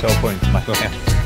teleporting to my left.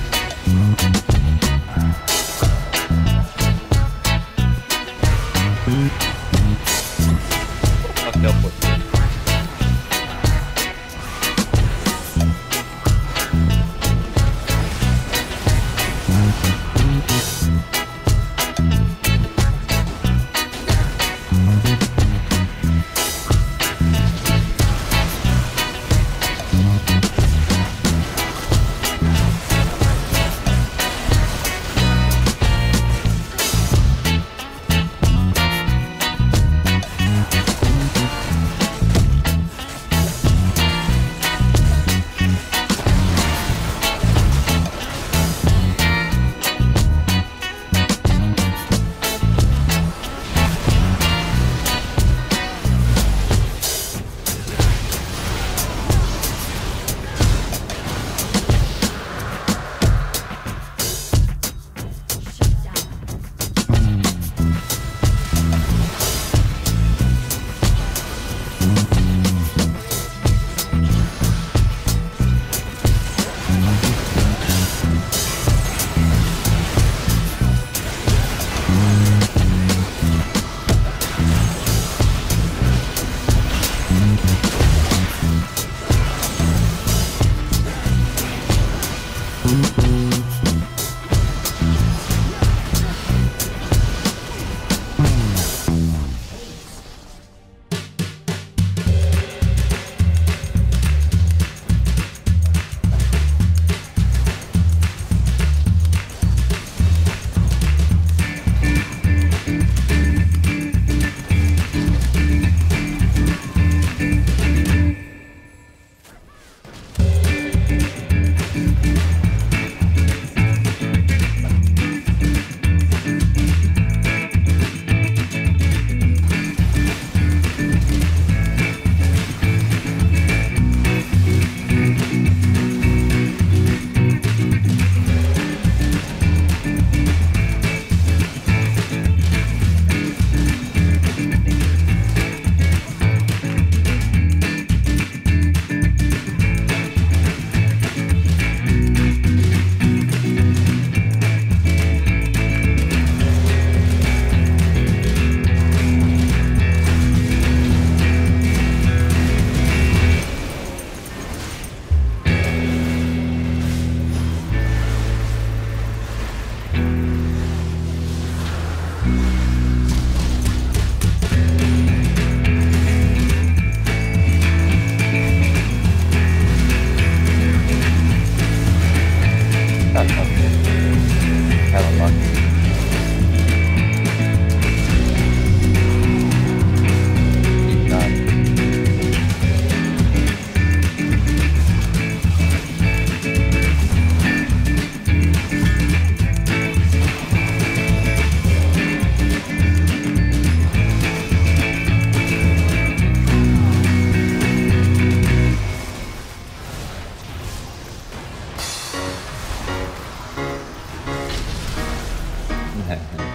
What?